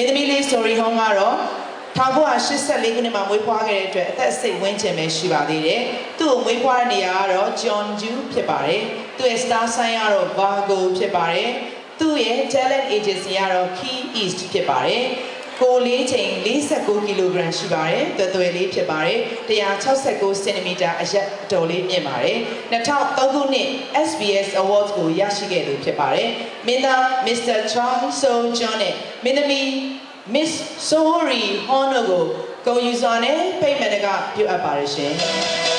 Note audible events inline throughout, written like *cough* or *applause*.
င်းသမီးလေး story home ကတော့1984ခုနှစ်မှာမွေးဖွားခဲ့တဲ့အတွက်အသက်စိတ်ဝင်းကျင်ပဲရှိပါသေးတယ်။သူ့ကိုမွေးဖွားတဲ့နေရာကတော့ John Ju ဖြစ်ပါတယ်။သူ့ရဲ့ star sign ကတော့ Virgo ဖြစ်ပါတယ်။သူ့ရဲ့ talent agency ကတော့ Key East ဖြစ်ပါတယ်။ကိုလေးချိန်49ကီလိုဂရမ်ရှိပါတယ်။သွယ်သွယ်လေးဖြစ်ပါတယ်။169စင်တီမီတာအရက်အတော်လေးမြင့်ပါတယ်။2003ခုနှစ် SBS Awards ကိုရရှိခဲ့သူဖြစ်ပါတယ်။မင်းသား Mr. Chong So John နဲ့ မင်းသမီး Miss Sohori Hono ကိုဂုဏ်ယူစွာနဲ့ဖိတ်မန်ကပြုအပ်ပါတယ်ရှင်။။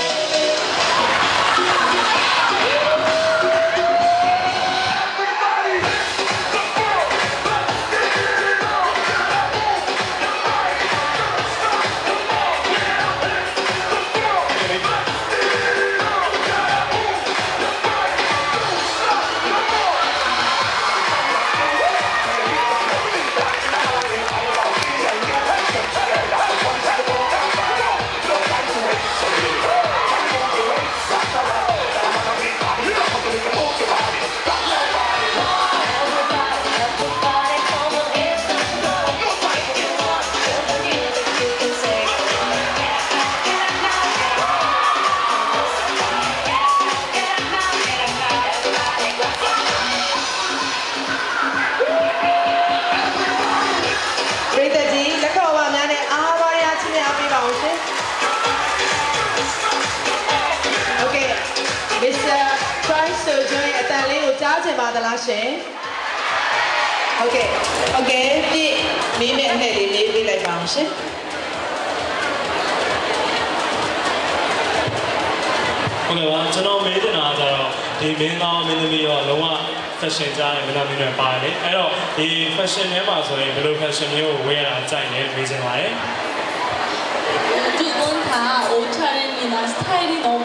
ကိုကြားချင်ပါသလားရှင်။ Okay Okay ပြည့်မင်းမဲ့အနဲ့လေးလေးပေးလိုက်ပါအောင်ရှင်။ ဟုတ်ကဲ့ပါကျွန်တော်မေးတင်တာကကြတော့ဒီမင်းသားမင်းသမီးရောလုံးဝ fashion ကြားတယ်မင်းသားမင်းတွေပါတယ်လေအဲ့တော့ဒီ fashion ထဲမှာဆိုရင်ဘယ်လို fashion မျိုးကိုဝယ်ရတာကြိုက်လဲမေးချင်ပါတယ် 두 분 다 옷차림이나 스타일이 너무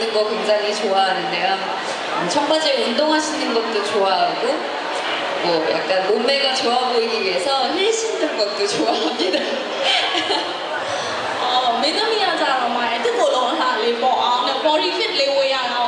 입는 거 굉장히 좋아하는데요. 청바지 운동하시는 것도 좋아하고 뭐 약간 몸매가 좋아 보이기 위해서 힐 신는 것도 좋아합니다. 어, 매너미야 자로만 듣고도 다 리본 아, 머리 핏 리고야.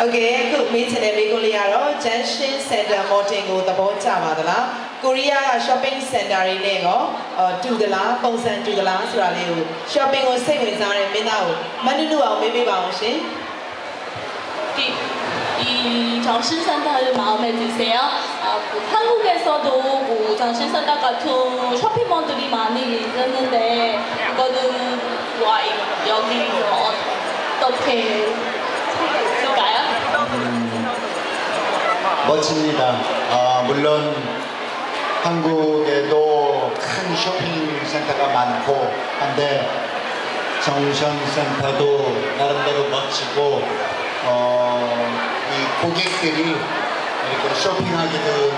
Okay, ခုမင်းချင်တဲ့မိကိုလေးကတော့ Junction Center Mountain ကိုသဘောကျပါသလား ကိုရီးယားက shopping center တွေနဲ့ရောအော်တူသလားပုံစံတူသလားဆိုတာလေးကို shopping ကိုစိတ်ဝင်စားတဲ့မင်းသားကိုမနုနုအောင်မေးပေးပါအောင်ရှင် 이, 이 정신센터를 마음에 드세요? 아, 뭐 한국에서도 뭐 정신센터 같은 쇼핑몰들이 많이 있었는데 이거는 와 이- 여기 어떻게 차이가 있을까요? 멋집니다. 아, 물론 한국에도 큰 쇼핑센터가 많고 한데 정션센터도 나름대로 멋지고 어, 이 고객들이 이렇게 쇼핑하기도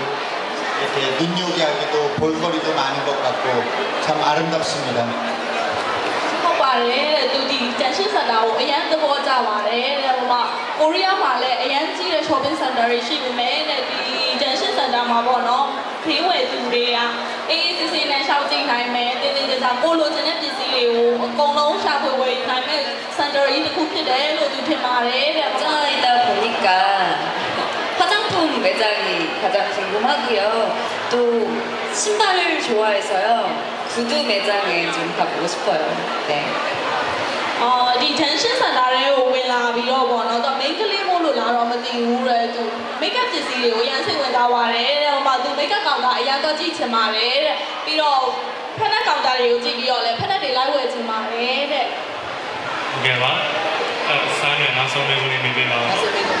이렇게 눈요기하기도 볼거리도 많은 것 같고 참 아름답습니다. ဟုတ်ပါတယ်တဲ့သူဒီတန်ရှင်းစင်တာကိုအရန်သဘောကျပါတယ်တဲ့ဟိုမှာကိုရီးယားမှာလည်းအရန်ကြီးတဲ့ shopping center တွေရှိပေမဲ့တဲ့ဒီတန်ရှင်းစင်တာမှာပေါ့နော် ဖေးဝယ်သူတွေကအေးအေးဆေးဆေးနဲ့ရှောက်ကြည့်နိုင်မယ်တင်းတင်းကြပ်ကြပ်ကိုလိုချင်တဲ့ပစ္စည်းတွေကိုအကုန်လုံးရှာဖွေဝယ်ယူနိုင်မဲ့ center ကြီးတစ်ခုဖြစ်တယ်လို့သူထင်ပါတယ်တဲ့ 짜이다 보니까 화장품 매장이 가장 궁금하고요. 또 신발을 좋아해서요. 구두 매장에 좀 가보고 싶어요. 네. အော်ဒီ tension center တွေကိုဝင်လာပြီးတော့ပေါ့နော်သူ main ကလေးမို့လို့လာတော့မသိဘူးတဲ့သူ makeup ပစ္စည်းတွေကိုရန်စိတ်ဝင်စားပါတယ်တဲ့ဟိုမှာသူ makeup ကောင်တာအရင်တော့ကြည့်ချင်ပါတယ်တဲ့ပြီးတော့ဖက်နက်ကောင်တာတွေကိုကြည့်ပြီးတော့လည်းဖက်နက်တွေလိုက်ဝယ်ချင်ပါတယ်တဲ့ဟုတ်ကဲ့ပါအဲစားရနောက်ဆုံးလေးကိုလေးမေးပေးပါဦး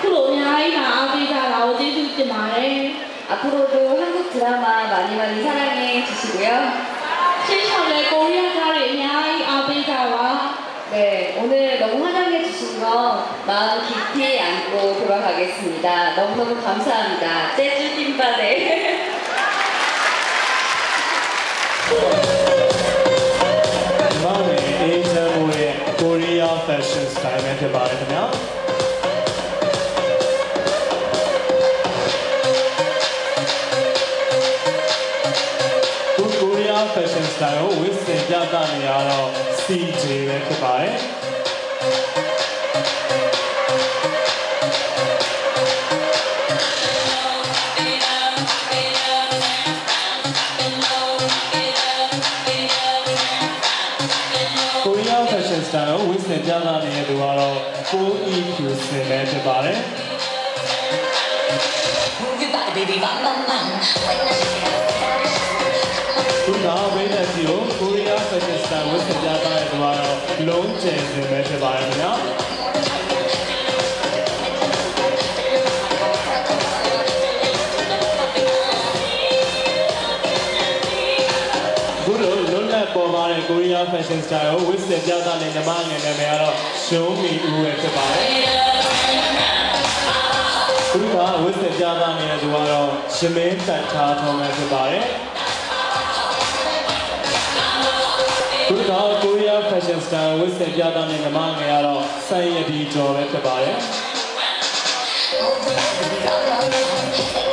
앞으로 오늘 아이가 아비가 나오지 싶지 말에 앞으로도 한국 드라마 많이 많이 사랑해 주시고요. 실천의 고향가리 야이 아비가와 네 오늘 너무 환영해 주신 거 마음 깊이 안고 돌아가겠습니다. 너무너무 감사합니다. 제주 팀바네. *laughs* 마음이 이제 우리 코리아 패션 스타일에 대바르면 ခင်ဗျာ။ Korea Fashion Style ကိုဝစ်စင်ပြသနေရတော့ CJ ပဲဖြစ်ပါတယ်။ Korea Fashion Style ကိုဝစ်စင်ပြသနေတဲ့သူကတော့ကို EQ စင်ပဲဖြစ်ပါတယ်။ Move your body, baby, bam, bam, bam. When I ခုနကဝိနက်စီကို Korea Fashion Style ဝစ်စင်ပြသတဲ့သူကတော့လုံးကျင်စင်ပဲဖြစ်ပါတယ်ခင်ဗျာ။အခုလိုလွတ်လပ်ပေါ်ပါတဲ့ Korea Fashion Style ကိုဝစ်စင်ပြသတဲ့ညီမငယ်နာမည်ကတော့ Show Me ဦးပဲဖြစ်ပါတယ်။ခုကဝစ်စင်ပြသနေတဲ့သူကတော့ရှမင်းတန်ချာထုံးပဲဖြစ်ပါတယ်။ ခုက Korea Fashion Style ဝစ်စင်ပြသတဲ့ညီမငယ်ကတော့ဆိုင်ရဒီကျော်ပဲဖြစ်ပါတယ်။